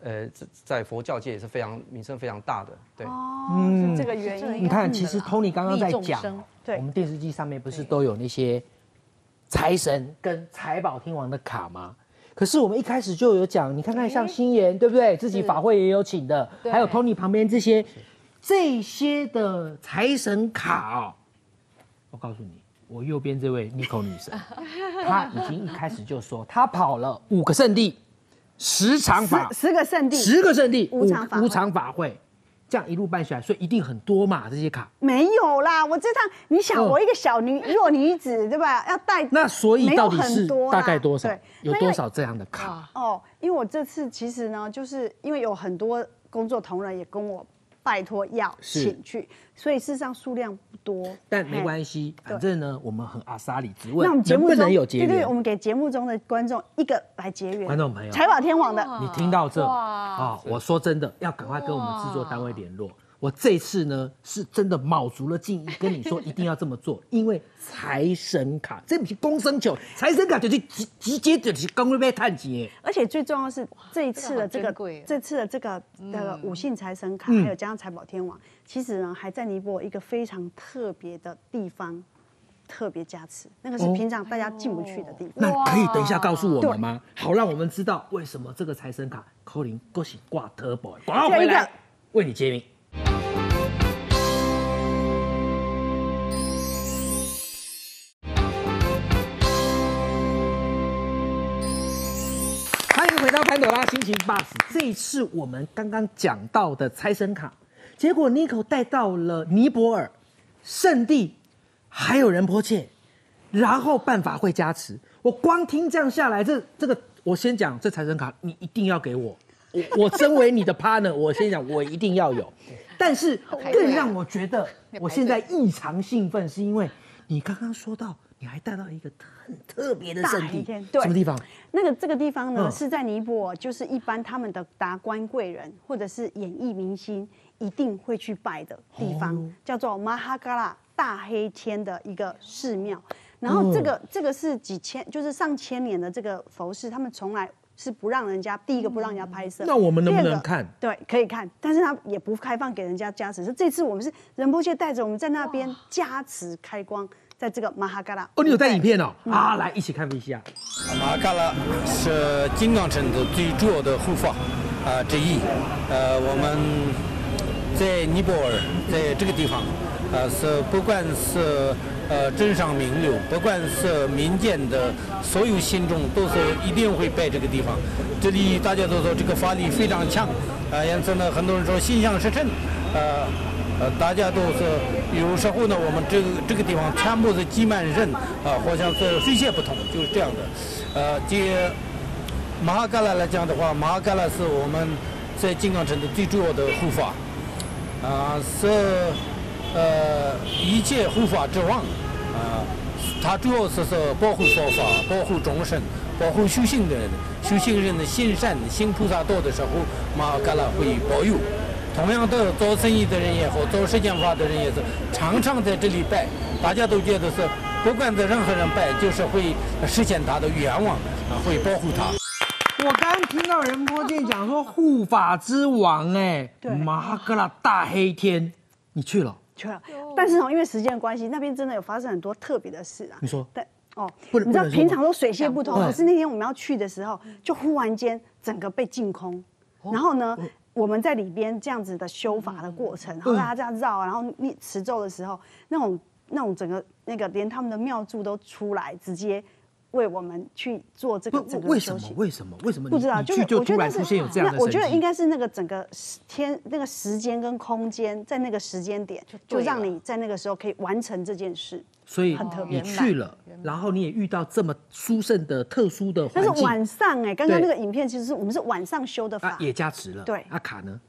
S4: 呃在在佛教界也是非常名声非常大的。对，
S1: 哦，是这个原因。
S2: 你看，其实 Tony 刚刚在讲，
S1: 对
S2: 我们电视机上面不是都有那些财神跟财宝天王的卡吗？可是我们一开始就有讲，你看看像星爷，对不对？自己法会也有请的，
S3: 对
S2: 还有 Tony 旁边这些这些的财神卡哦。我告诉你，我右边这位 Nico 女神，她已经一开始就说，她跑了五个圣地，十场法
S1: 十十个圣地，
S2: 十个圣地，
S1: 五场法会
S2: 五场法会，这样一路办下来，所以一定很多嘛，这些卡。
S1: 没有啦，我这趟你想，
S2: 嗯
S1: 我一个小女 弱女子，对吧？要带
S2: 那所以到底是
S1: 多
S2: 大概多少
S1: 对？
S2: 有多少这样的卡？
S1: 哦，因为我这次其实呢，就是因为有很多工作同仁也跟我拜托要请去，所以事实上数量不多，
S2: 但没。关系，反正呢，我们很阿莎里直
S1: 那我们，节目中
S2: 能不能有结
S1: 对对，
S2: 缘
S1: 我？们给节目中的观众一个来结缘，
S2: 观众朋友
S1: 财宝天王的，
S2: 你听到这
S3: 哇
S2: 啊？我说真的，要赶快跟我们制作单位联络。我这次呢是真的卯足了劲，跟你说一定要这么做，因为财神卡这不是公生球，财神卡就是直直接就是公会被探劫。
S1: 而且最重要的是这一次的这个
S3: 这
S1: 次的这个呃五姓财神卡，
S2: 嗯
S1: 还有加上财宝天王，其实呢还在尼泊尔一个非常特别的地方特别加持，那个是
S2: 哦
S1: 平常大家进不去的地方。
S2: 那可以等一下告诉我们吗？好让我们知道为什么这个财神卡扣零恭喜挂 turbo。广告回来为你揭秘。欢迎回到潘朵拉心情 bus。这一次我们刚刚讲到的财神卡，结果 Nico 带到了尼泊尔圣地，还有仁波切。然后办法会加持。我光听这样下来，这这个我先讲，这财神卡你一定要给我。我我身为你的 partner，我先讲，我一定要有。但是更让我觉得 我现在异常兴奋，是因为你刚刚说到，你还带到一个很特别的圣地，什么地方？
S1: 那个这个地方呢，是在尼泊尔，就是一般他们的达官贵人或者是演艺明星一定会去拜的地方，叫做马哈嘎拉大黑天的一个寺庙。然后这个这个是几千，就是上千年的这个佛寺，他们从来。是不让人家第一个不让人家拍摄，
S2: 那我们能不能看？
S1: 对，可以看，但是他也不开放给人家加持。是这次我们是仁波切带着我们在那边加持开光，在这个马哈嘎拉。
S2: 哦，你有带影片哦？啊，来一起看一下。
S5: 马哈嘎拉是金刚城的最主要的护法啊之一。呃，我们在尼泊尔在这个地方，呃，是不管是。呃，镇上名流，不管是民间的所有信众，都是一定会拜这个地方。这里大家都说这个法力非常强，啊，因此呢，很多人说心想事成。呃，呃，大家都是有时候呢，我们这个这个地方全部是挤满人，啊，好像是水泄不通，就是这样的。呃，接马哈嘎拉来讲的话，马哈嘎拉是我们在金刚城的最主要的护法，啊，是呃一切护法之王。啊，他主要是是保护佛法，保护众生，保护修行的人。修行人的行善、行菩萨道的时候，马嘎拉会保佑。同样的，做生意的人也好，做世间法的人也是，常常在这里拜。大家都觉得是，不管在任何人拜，就是会实现他的愿望，啊，会保护他。
S2: 我刚听到仁波切讲说护法之王，哎，马格拉大黑天，你去了？
S1: 去了。但是哦，因为时间关系，那边真的有发生很多特别的事啊。
S2: 你说？
S1: 对哦，你知道平常都水泄不通，可是那天我们要去的时候，就忽然间整个被净空。然后呢，我们在里边这样子的修法的过程，然后大家这样绕，然后念持咒的时候，那种那种整个那个连他们的庙祝都出来，直接。为我们去做这个整个
S2: 为什么，为什么？为什么？
S1: 不知道，
S2: 就是我觉得出现有这样的
S1: 我觉得应该是那个整个天那个时间跟空间，在那个时间点，就让你在那个时候可以完成这件事。
S2: 所以你去了，然后你也遇到这么殊胜的特殊的环境。
S1: 但是晚上哎，刚刚那个影片其实是我们是晚上修的法，
S2: 也加持了。
S1: 对，
S2: 阿卡呢？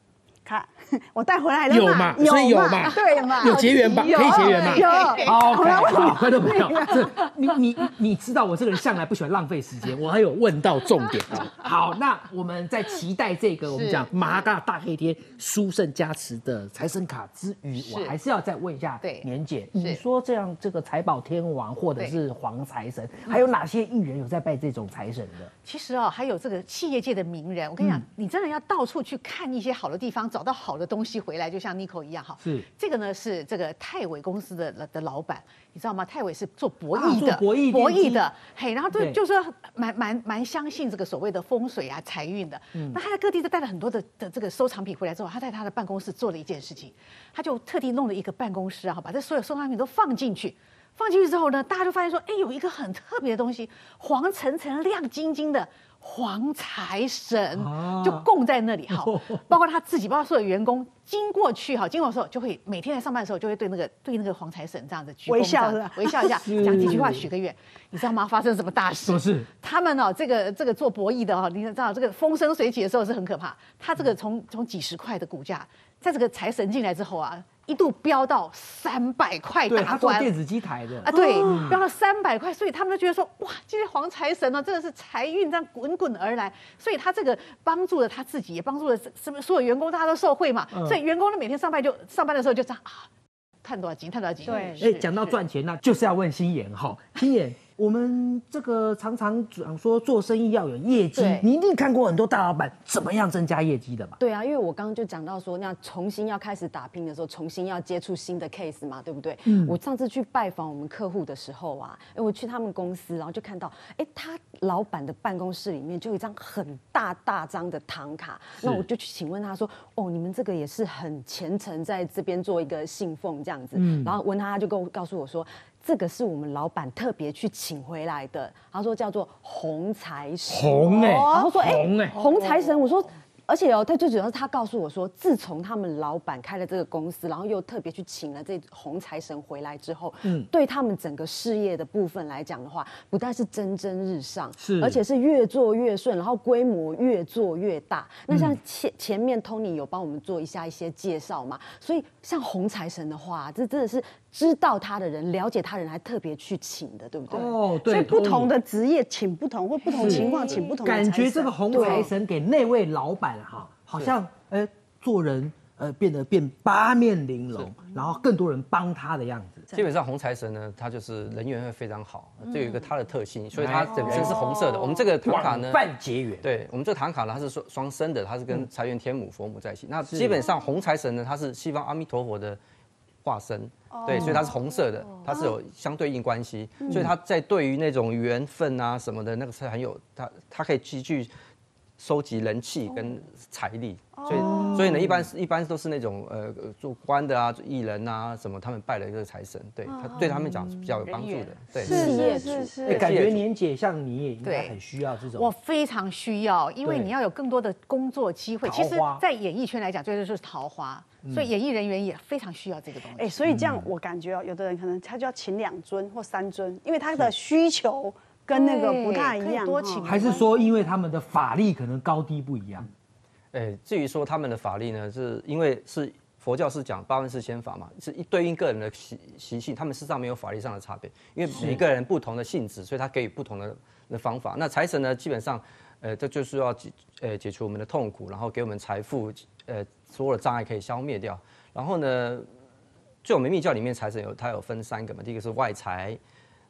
S1: 卡，我带回来了
S2: 有嘛？所以有嘛？
S1: 对嘛？
S2: 有结缘吧？可以结缘吗？
S1: 有。
S2: 好，好，观众朋友，这你你你知道我这个人向来不喜欢浪费时间，我还有问到重点啊。好，那我们在期待这个我们讲麻大大黑天殊胜加持的财神卡之余，我还是要再问一下年姐，你说这样这个财宝天王或者是黄财神，还有哪些艺人有在拜这种财神的？
S3: 其实哦，还有这个企业界的名人，我跟你讲，你真的要到处去看一些好的地方。找到好的东西回来，就像 Nico 一样哈。
S2: 是
S3: 这个呢，是这个泰伟公司的的老板，你知道吗？泰伟是做博弈的，
S2: 博弈
S3: 博弈的。嘿，然后就就说蛮蛮蛮相信这个所谓的风水啊、财运的。那他在各地都带了很多的的这个收藏品回来之后，他在他的办公室做了一件事情，他就特地弄了一个办公室啊，把这所有收藏品都放进去。放进去之后呢，大家就发现说，哎，有一个很特别的东西，黄澄澄、亮晶晶的。黄财神就供在那里哈，包括他自己，包括所有员工经过去哈，经过的时候就会每天来上班的时候就会对那个对那个黄财神这样子
S1: 微笑
S3: 微笑一下，讲几句话许个愿，你知道吗？发生什么大事？
S2: 是
S3: 他们哦，这个这个做博弈的哦，你知道这个风生水起的时候是很可怕，他这个从从几十块的股价，在这个财神进来之后啊。一度飙到三百块打关，
S2: 电子机台的。
S3: 啊，对，飙到三百块，所以他们都觉得说，哇，今天黄财神呢，真的是财运这样滚滚而来，所以他这个帮助了他自己，也帮助了什么所有员工，大家都受惠嘛，所以员工呢每天上班就上班的时候就这样啊，探多少钱，探多少钱。
S1: 对，
S2: 哎，讲到赚钱，那就是要问心妍哈，心妍。我们这个常常讲说做生意要有业绩，你一定看过很多大老板怎么样增加业绩的吧？
S6: 对啊，因为我刚刚就讲到说，那重新要开始打拼的时候，重新要接触新的 case 嘛，对不对？嗯。我上次去拜访我们客户的时候啊，哎，我去他们公司，然后就看到，哎，他老板的办公室里面就有一张很大大张的唐卡，那我就去请问他说，哦，你们这个也是很虔诚，在这边做一个信奉这样子，嗯。然后问他，他就跟我告诉我说。这个是我们老板特别去请回来的，他说叫做红财神，
S2: 红哎，
S6: 然后说哎，红财神，我说。而且哦，他最主要是他告诉我说，自从他们老板开了这个公司，然后又特别去请了这红财神回来之后，嗯，对他们整个事业的部分来讲的话，不但是蒸蒸日上，
S2: 是。
S6: 而且是越做越顺，然后规模越做越大。那像前前面 Tony 有帮我们做一下一些介绍嘛，所以像红财神的话，这真的是知道他的人、了解他的人，还特别去请的，对不对？
S2: 哦，对
S1: 所以，不同的职业请不同，或不同情况请不同的
S2: 感觉这个红财神给那位老板哈，好像呃做人呃变得变八面玲珑，然后更多人帮他的样子。
S4: 基本上红财神呢，他就是人缘会非常好，这有一个他的特性，所以他本身是红色的。我们这个唐卡呢
S2: 广，泛结缘，
S4: 对我们这个唐卡呢，它是双双生的，它是跟财源天母佛母在一起。那基本上红财神呢，他是西方阿弥陀佛的化身，对，所以它是红色的，它是有相对应关系，所以它在对于那种缘分啊什么的那个是很有它，它可以积聚收集人气跟财力，所以所以呢，一般是一般都是那种呃呃做官的啊、艺人啊什么，他们拜了一个财神，对他对他们讲是比较有帮助的，对。
S1: 是
S6: 企业
S1: 是。是
S2: 感觉年姐像你也应该很需要这种。
S3: 我非常需要，因为你要有更多的工作机会。其实，在演艺圈来讲，这就是桃花，所以演艺人员也非常需要这个东西。
S1: 哎，所以这样我感觉哦，有的人可能他就要请两尊或三尊，因为他的需求跟那个不太一样。
S2: 还是说，因为他们的法力可能高低不一样？
S4: 哎，至于说他们的法力呢，是因为是佛教是讲八万四千法嘛，是一对应个人的习习性，他们事实上没有法力上的差别，因为每个人不同的性质，所以他给予不同的的方法。那财神呢，基本上，呃，这就是要解呃解除我们的痛苦，然后给我们财富，呃，所有的障碍可以消灭掉。然后呢，就我们密教里面财神有它有分三个嘛，第一个是外财。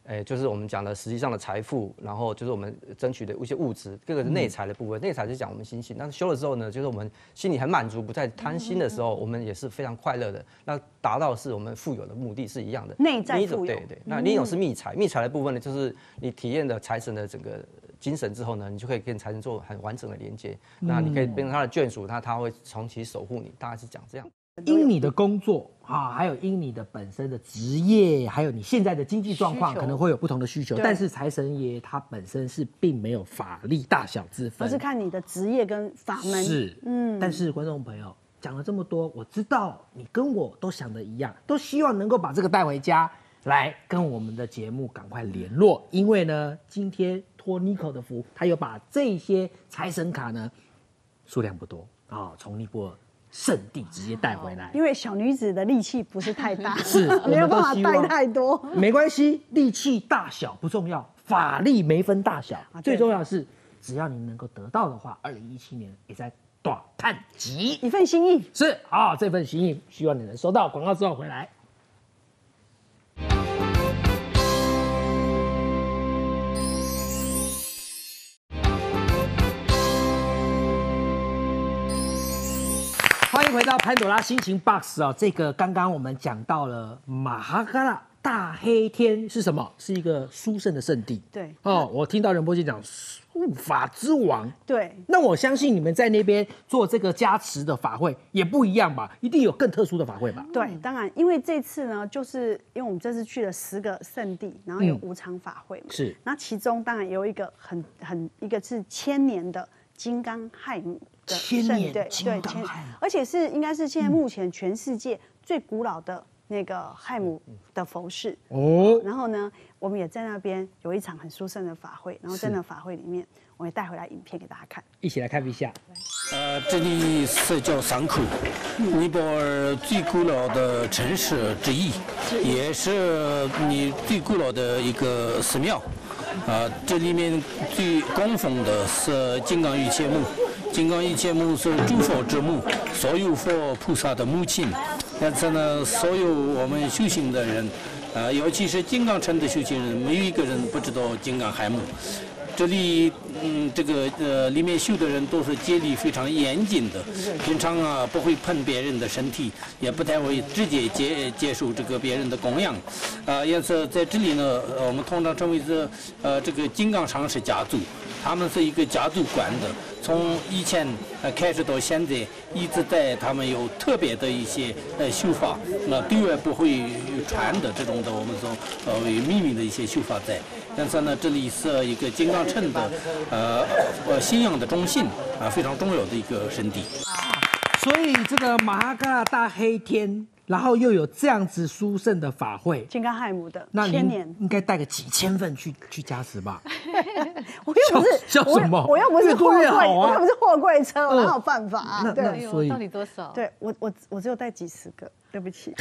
S4: 诶，就是我们讲的实际上的财富，然后就是我们争取的一些物质，这个是内财的部分。内财是讲我们心性，但是修了之后呢，就是我们心里很满足，不再贪心的时候，我们也是非常快乐的。那达到是我们富有的目的是一样的。
S1: 内在富有
S4: 对对，那另一种是密财，密财的部分呢，就是你体验了财神的整个精神之后呢，你就可以跟财神做很完整的连接。那你可以变成他的眷属，那他会长期守护你，大概是讲这样。
S2: 因你的工作啊，还有因你的本身的职业，还有你现在的经济状况，可能会有不同的需求。但是财神爷他本身是并没有法力大小之分，
S1: 而是看你的职业跟法门。
S2: 是，嗯。但是观众朋友讲了这么多，我知道你跟我都想的一样，都希望能够把这个带回家，来跟我们的节目赶快联络，因为呢，今天托 Nico 的福，他有把这些财神卡呢，数量不多啊、从尼泊尔圣地直接带回来。
S1: 因为小女子的力气不是太大，
S2: 是
S1: 没有办法带太多。
S2: 没关系，力气大小不重要，法力没分大小，
S1: 对
S2: 最重要的是，只要你能够得到的话，二零一七年也在短探集。
S1: 一份心意，
S2: 是啊、这份心意希望你能收到。广告之后回来。欢迎回到潘朵拉心情 box 哦，这个刚刚我们讲到了马哈嘎拉大黑天是什么？是一个殊胜的圣地。
S1: 对
S2: 哦，我听到仁波切讲护法之王，
S1: 对，
S2: 那我相信你们在那边做这个加持的法会也不一样吧？一定有更特殊的法会吧？
S1: 对，当然，因为这次呢，就是因为我们这次去了十个圣地，然后有
S2: 嗯
S1: 五场法会嘛，
S2: 是
S1: 那其中当然有一个很很一个是千年的金刚亥母的圣对对而且是应该是现在目前全世界最古老的那个亥母的佛事。
S2: 哦，
S1: 然后呢，我们也在那边有一场很殊胜的法会，然后在那法会里面，我也带回来影片给大家看。
S2: 一起来看一下。
S5: 呃，这里是叫桑口，尼泊尔最古老的城市之一，也是你最古老的一个寺庙。啊、这里面最供奉的是金刚玉切木，金刚玉切木是诸佛之母，所有佛菩萨的母亲。但是呢，所有我们修行的人，啊、尤其是金刚城的修行人，没有一个人不知道金刚海母。这里，嗯，这个呃，里面修的人都是戒律非常严谨的，平常啊不会碰别人的身体，也不太会直接接接受这个别人的供养，啊，因此在这里呢，呃我们通常称为是呃这个金刚上师家族，他们是一个家族管的，从以前呃开始到现在，一直在他们有特别的一些呃修法，那对外不会传的这种的我们说呃为秘密的一些修法在。但是呢，这里是一个金刚秤的呃呃信仰的中心啊，非常重要的一个圣地。
S2: 所以这个马哈嘎大黑天，然后又有这样子殊胜的法会，
S1: 金刚亥姆的
S2: 那您
S1: 千年，
S2: 应该带个几千份去去加持吧？
S1: 我又不是我
S2: 笑什么？
S1: 我又不是货柜，我又不是货柜车，我
S2: 嗯
S1: 哪有办法对。
S2: 所以
S3: 到底多少？
S1: 对，我我我只有带几十个，对不起。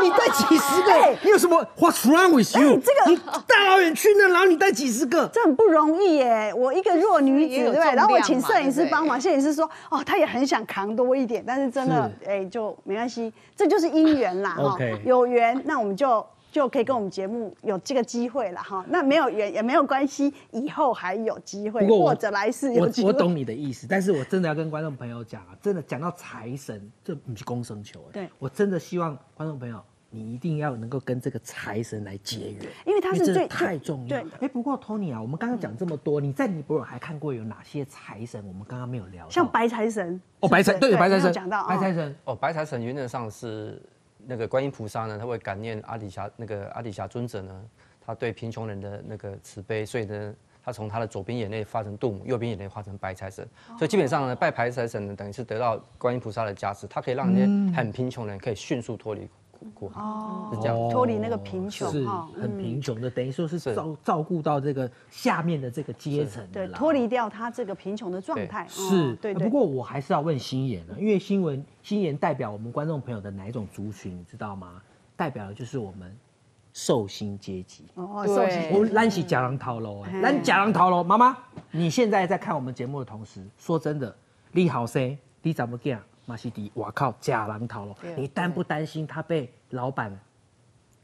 S2: 你带几十个，你有什么？What's wrong with you？
S1: 你这个
S2: 你大老远去那，然后你带几十个，
S1: 这很不容易耶！我一个弱女子，对不对？然后我请摄影师帮忙，摄影师说，哦，他也很想扛多一点，但是真的，哎，就没关系，这就是姻缘啦，哈有缘，那我们就就可以跟我们节目有这个机会了，哈。那没有缘也没有关系，以后还有机会，或者来世有
S2: 我
S1: 机会。
S2: 我懂你的意思，但是我真的要跟观众朋友讲啊，真的讲到财神，这不是公生球，哎
S1: 对
S2: 我真的希望观众朋友。你一定要能够跟这个财神来结缘，
S1: 因为他是最
S2: 太重要。
S1: 的
S2: 哎，不过 Tony 啊，我们刚刚讲这么多，你在尼泊尔还看过有哪些财神？我们刚刚没有聊，
S1: 像白财神
S2: 哦，白财对白财神，
S1: 讲到哦
S2: 白财神
S4: 哦，白财神原则上是那个观音菩萨呢，他会感念阿底峡那个阿底峡尊者呢，他对贫穷人的那个慈悲，所以呢，他从他的左边眼泪化成杜母，右边眼泪化成白财神，所以基本上呢，拜白财神呢，等于是得到观音菩萨的加持，他可以让那些很贫穷的人可以迅速脱离苦苦海，是这样。
S1: 脱离那个贫穷
S2: 哦是很贫穷的，等于说是
S4: 是
S2: 照照顾到这个下面的这个阶层的
S1: 对，
S2: 啦
S1: 脱离掉他这个贫穷的状态。
S2: 是
S1: 哦，对对。
S2: 不过我还是要问新言了，因为新闻新言代表我们观众朋友的哪一种族群，你知道吗？代表的就是我们寿星阶级。
S1: 哦，
S3: 对
S1: 寿星
S2: 我们兰喜假狼逃楼兰假狼逃楼，妈妈，你现在在看我们节目的同时，说真的，你好生，你怎么讲？马西迪，哇靠，假狼逃
S3: 了，
S2: 你担不担心他被老板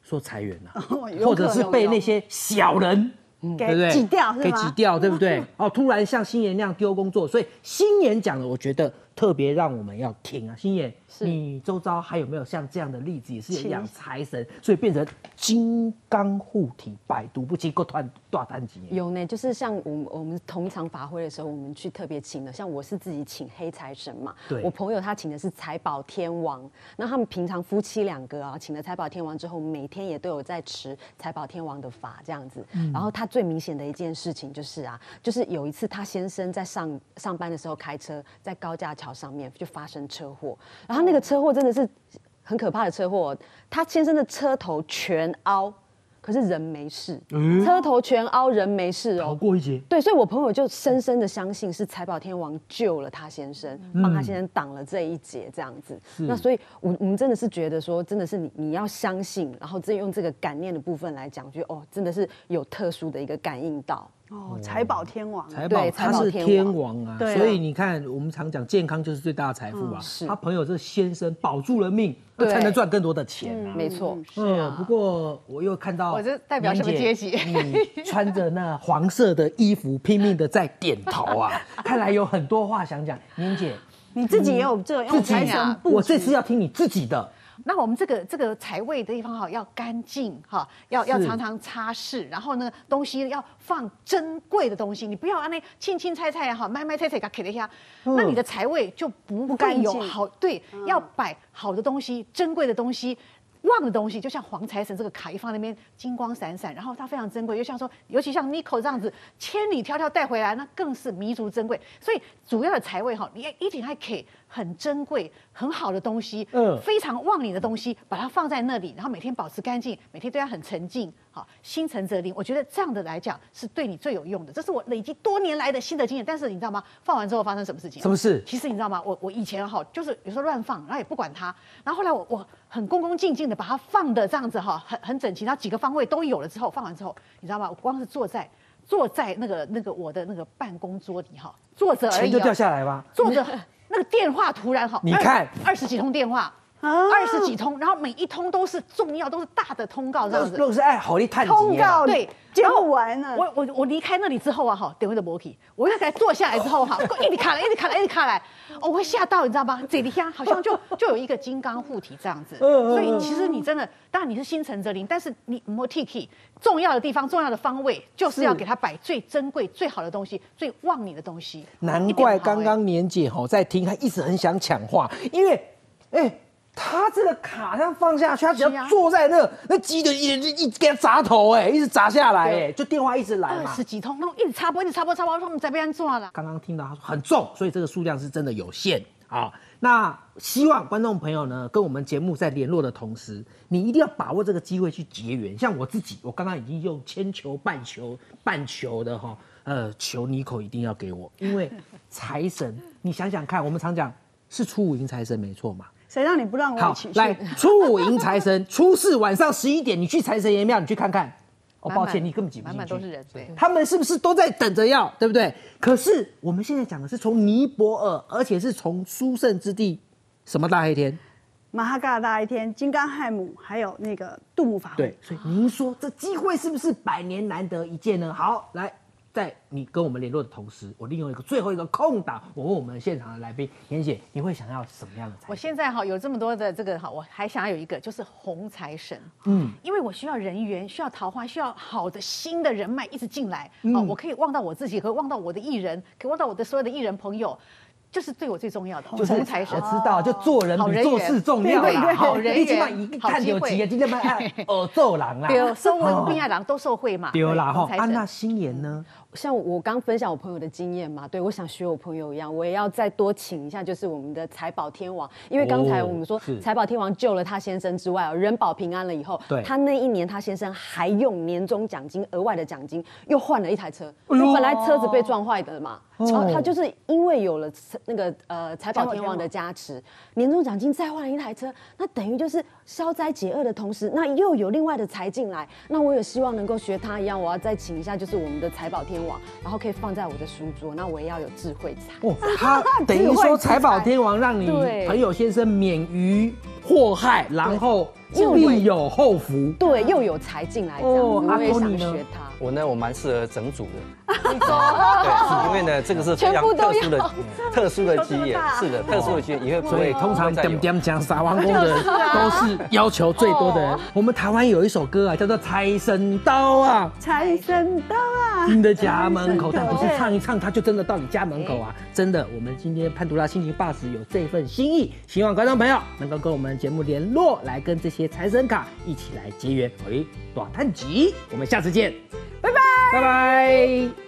S2: 说裁员了、
S1: 哦有
S2: 或者是被那些小人？对不对？
S1: 给挤掉？
S2: 给挤掉，对不对？哦，突然像星爷那样丢工作，所以新言讲的，我觉得特别让我们要听啊。新言，你周遭还有没有像这样的例子，也是有养财神，所以变成金刚护体，百毒不侵，够团大单级。
S6: 有呢，就是像我们我们同场法会的时候，我们去特别请的，像我是自己请黑财神嘛，
S2: 对。
S6: 我朋友他请的是财宝天王，那他们平常夫妻两个啊，请了财宝天王之后，每天也都有在持财宝天王的法这样子，然后他最明显的一件事情就是啊，就是有一次他先生在上上班的时候开车，在高架桥上面就发生车祸，然后那个车祸真的是很可怕的车祸哦，他先生的车头全凹。可是人没事，车头全凹，人没事
S2: 逃
S6: 哦。
S2: 过一劫，
S6: 对，所以我朋友就深深的相信是财宝天王救了他先生，
S2: 嗯
S6: 帮他先生挡了这一劫，这样子。那所以，我我们真的是觉得说，真的是你你要相信，然后这用这个感念的部分来讲，觉得哦，真的是有特殊的一个感应到。
S1: 哦，财宝天王。啊，
S2: 财宝
S6: 对
S2: 他是
S6: 天
S2: 天王啊，所以你看，我们常讲健康就是最大的财富啊。
S6: 是。
S2: 他朋友这先生保住了命，那才能赚更多的钱啊。
S6: 没错，
S2: 嗯，不过我又看到，
S3: 我这代表什么阶级？
S2: 你穿着那黄色的衣服，拼命的在点头啊！看来有很多话想讲，年姐，
S1: 你自己也有这个用
S2: 自己
S1: 财神布
S2: 我这次要听你自己的。
S3: 那我们这个这个财位的地方哈，要干净哈，要要常常擦拭，然后呢，东西要放珍贵的东西，你不要按那青青菜菜哈，卖卖菜菜给给一下，那你的财位就不会有好对，要摆好的东西，珍贵的东西。旺的东西，就像黄财神这个卡一放那边，金光闪闪，然后它非常珍贵。又像说，尤其像 Nico 这样子，千里迢迢带回来，那更是弥足珍贵。所以主要的财位哈，你一定还可以很珍贵、很好的东西，
S2: 嗯
S3: 非常旺你的东西，把它放在那里，然后每天保持干净，每天对它很沉静，好，心诚则灵。我觉得这样的来讲是对你最有用的，这是我累积多年来的新得经验。但是你知道吗？放完之后发生什么事情？
S2: 什么事
S3: 其实你知道吗？我我以前哈，就是有时候乱放，然后也不管它，然后后来我我很恭恭敬敬的把它放的这样子哈，很很整齐，然后几个方位都有了之后，放完之后，你知道吗？我光是坐在坐在那个那个我的那个办公桌底哈，坐着而已、哦，
S2: 钱就掉下来吧。
S3: 坐着那个电话突然好，
S2: 你看
S3: 二十几通电话，二十几通，然后每一通都是重要，都是大的通告这样子。
S2: 都是爱好你探
S1: 通告
S3: 对。
S1: 然后完了。
S3: 我我我离开那里之后啊，哈，等会的摩体，我又才坐下来之后哈，一直卡来，一直卡来，一直卡来，哦我会吓到，你知道吗？这里下好像就 就有一个金刚护体这样子，所以其实你真的，当然你是心诚则灵，但是你摩 T K 重要的地方、重要的方位，就是要给他摆最珍贵、最好的东西，最旺你的东西。
S2: 难怪刚刚年姐吼在听，她一直很想抢话，因为，哎、他这个卡这样放下去，他只要坐在那，那鸡就一直一直给他砸头，哎，一直砸下来，哎，就电话一直来
S3: 二
S2: 嘛。
S3: 十几通，然后一直插播，一直插播，插播，他们才被安做了。
S2: 刚刚听到他说很重，所以这个数量是真的有限啊。那希望观众朋友呢，跟我们节目在联络的同时，你一定要把握这个机会去结缘。像我自己，我刚刚已经用千球、半球、半球的哈，呃，求妮可一定要给我，因为财神，你想想看，我们常讲是初五迎财神，没错嘛。
S1: 谁让你不让我有
S2: 好？来 初五迎财神，初四晚上十一点，你去财神爷庙，你去看看。哦，抱歉，你根本挤不进去。
S3: 满满都是人，对。
S2: 他们是不是都在等着要，对不对？可是我们现在讲的是从尼泊尔，而且是从殊胜之地，什么大黑天？
S1: 马哈嘎大黑天、金刚亥姆，还有那个杜姆法会
S2: 对，，所以您说这机会是不是百年难得一见呢？好，来，在你跟我们联络的同时，我利用一个最后一个空档，我问我们现场的来宾妍姐，你会想要什么样的财
S3: 我
S2: 神？
S3: 现在哈有这么多的这个哈，我还想要有一个就是红财神，嗯，因为我需要人缘，需要桃花，需要好的新的人脉一直进来，哦，我可以望到我自己，可以望到我的艺人，可以望到我的所有的艺人朋友，就是对我最重要的，
S2: 就是
S3: 红财神
S2: 我。知道，就做人比做事重要啦。
S3: 对对对好人缘
S2: 你起码一看有几个今天爱耳奏郎啦。
S3: 对，收
S2: 哦
S3: 文并亚郎都受贿嘛，
S2: 对啦哈安娜
S3: 神。
S2: 新年呢？
S6: 像我刚分享我朋友的经验嘛，对我想学我朋友一样，我也要再多请一下，就是我们的财宝天王，因为刚才我们说财宝天王救了他先生之外哦，人保平安了以后
S2: 对，
S6: 他那一年他先生还用年终奖金额外的奖金又换了一台车，本来车子被撞坏的嘛，
S2: 哦。
S6: 然后他就是因为有了那个呃财宝天王的加持，年终奖金再换了一台车，那等于就是消灾解厄的同时，那又有另外的财进来，那我也希望能够学他一样，我要再请一下就是我们的财宝天王，然后可以放在我的书桌，那我也要有智慧财。
S2: 哦，他 等于说财宝天王让你朋友先生免于祸害，然后
S6: 又
S2: 必有后福。
S6: 对，又有财进来这样，
S2: 哦阿
S6: 我也想学他。
S4: 我呢，我蛮适合整组的。对，因为呢，这个是非常特殊的、特殊的 基业，是的，特殊的基业，以后
S2: 所以通常点。点讲撒王宫的人都是要求最多的人。我们台湾有一首歌啊，叫做《财神刀啊》。
S1: 财神刀啊！
S2: 你的家门口，但不是唱一唱，他就真的到你家门口啊！真的，我们今天潘多拉心情 bus 有这份心意，希望观众朋友能够跟我们节目联络，来跟这些财神卡一起来结缘。喂，短探集，我们下次见，拜拜，拜拜。